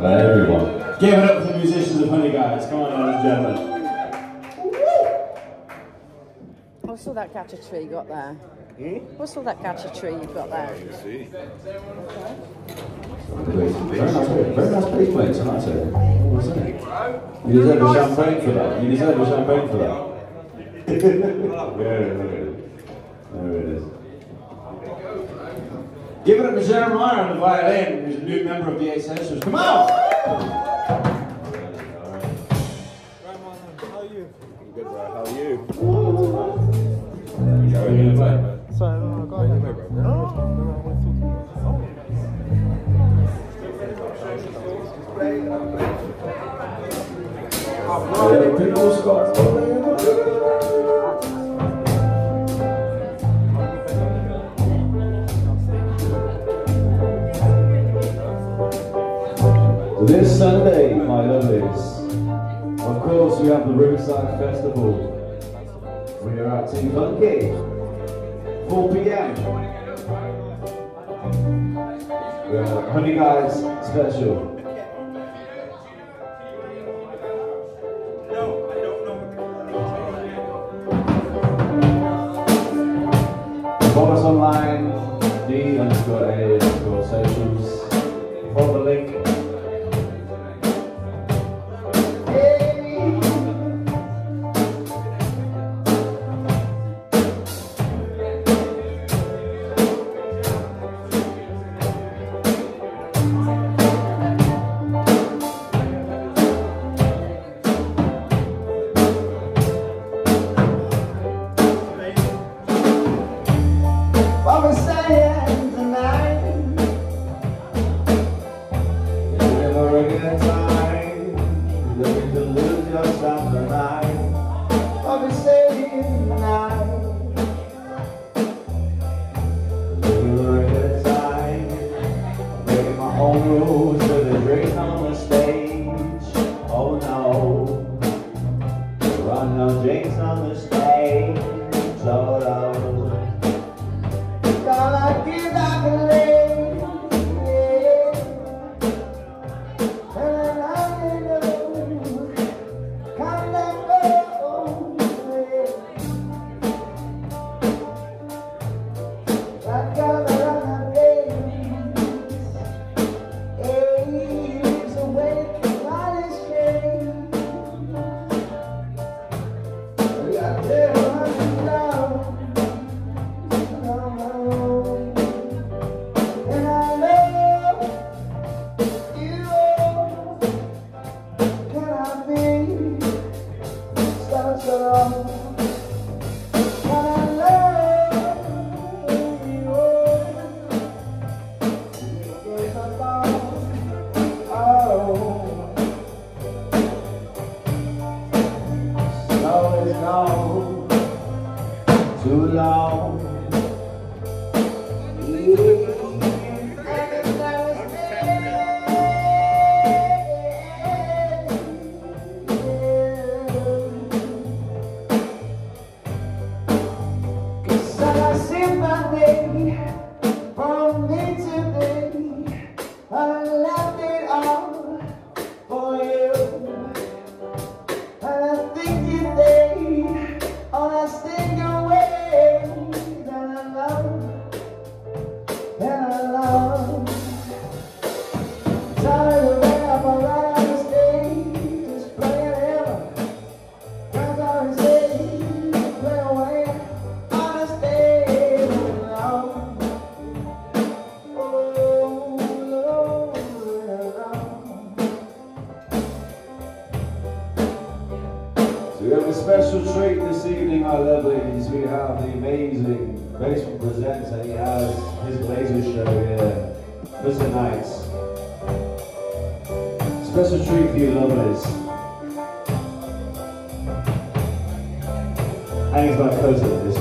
everyone. Give it up for the musicians of Honey Guides. Come on, ladies and gentlemen. What's all that gacha tree you got there? Hmm? What's all that gacha tree you've got there? See? Very nice, very nice bass playing tonight, sir. What was that? You deserve a champagne for that. You deserve a champagne for that. there it is. There it is. Give it up to Jeremiah on the violin, who's a new member of the Sensors. Come on! Riverside Festival. We are at Team Funky, 4 p.m. We are Honey Guides special. Too long. Special treat this evening, my lovelies. We have the amazing basement presenter. He has his laser show here for tonight. Special treat for you, lovelies. And he's my cousin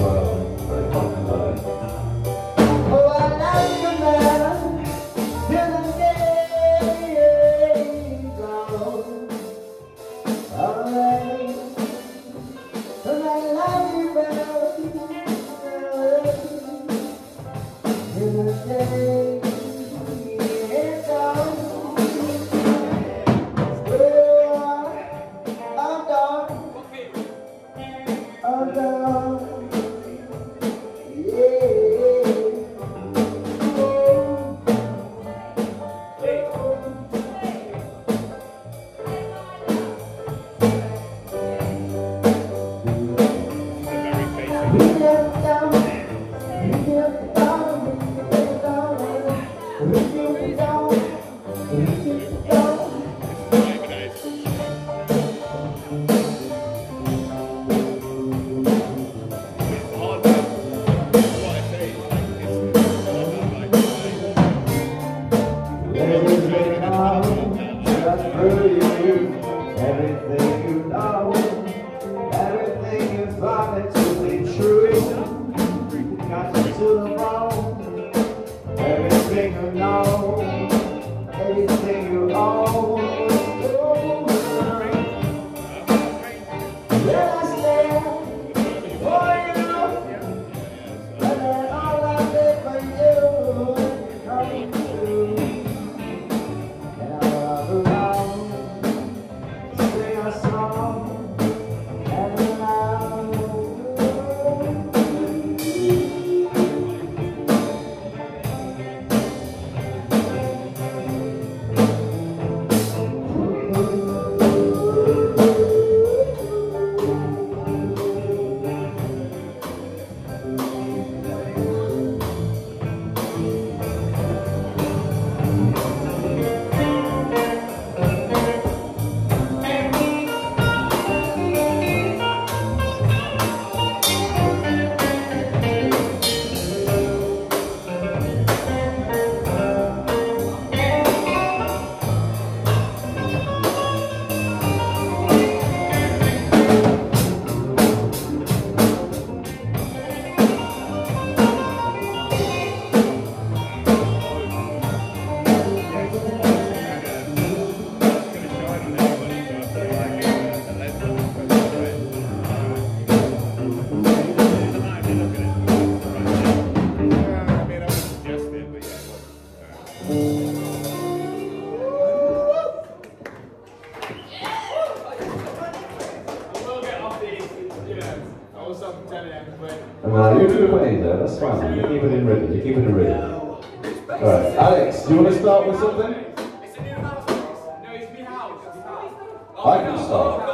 down. Everything you know, everything you own. You do the playing there, that's fine. You keep it in rhythm, you keep it in rhythm. Alright, Alex, do you want to start with something? It's a new house, No, it's me house. I can start.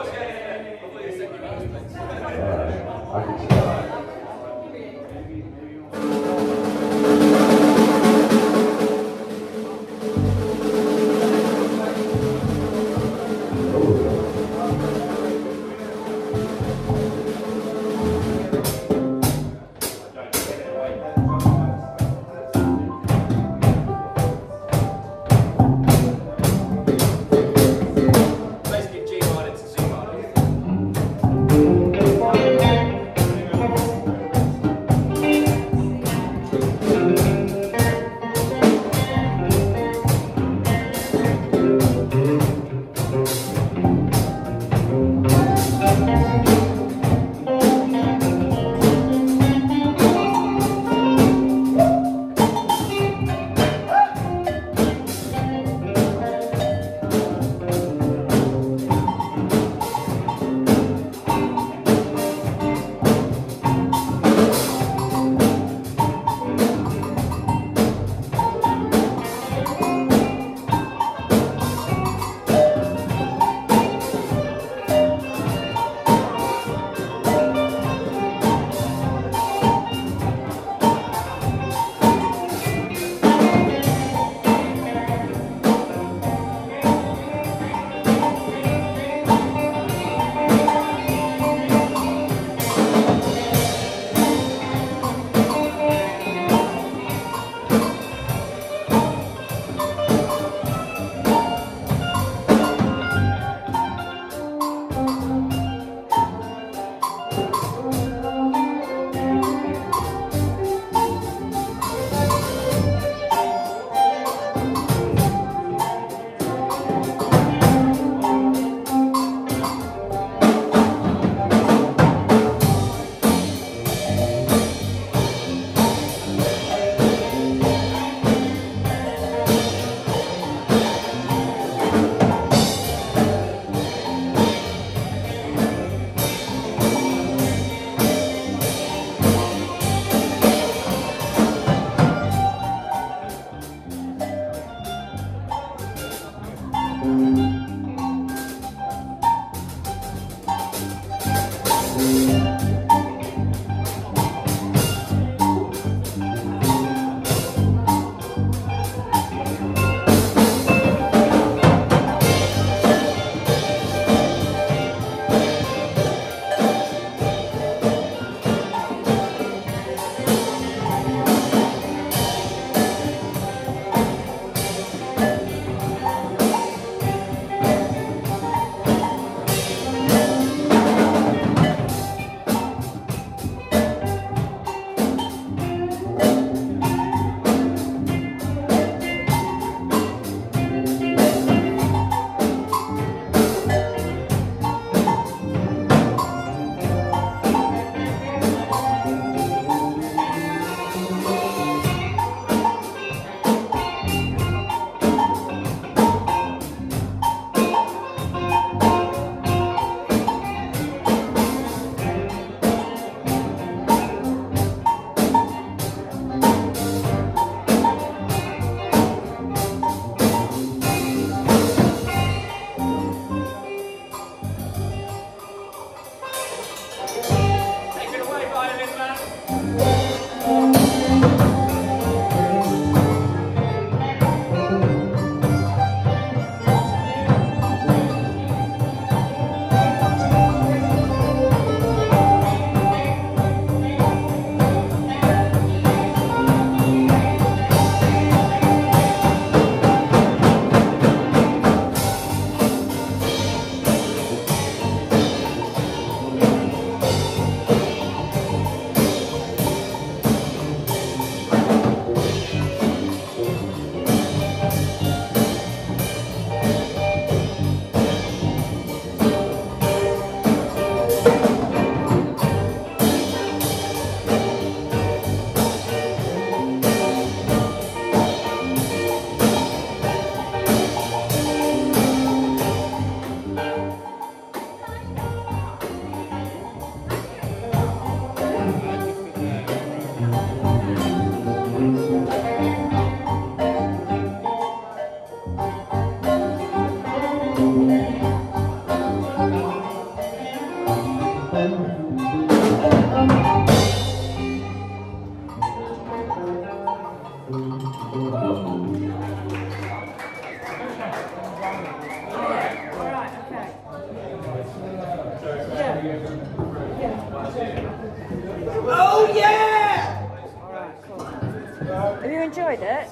Enjoyed it?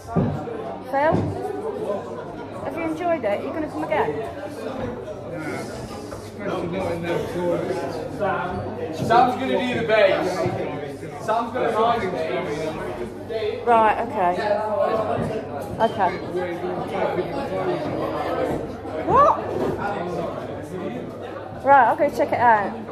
Phil? Have you enjoyed it? Are you going to come again? Sam's gonna do the bass. Sam's gonna ride the bass. Right, okay. Okay. What? Right, I'll go check it out.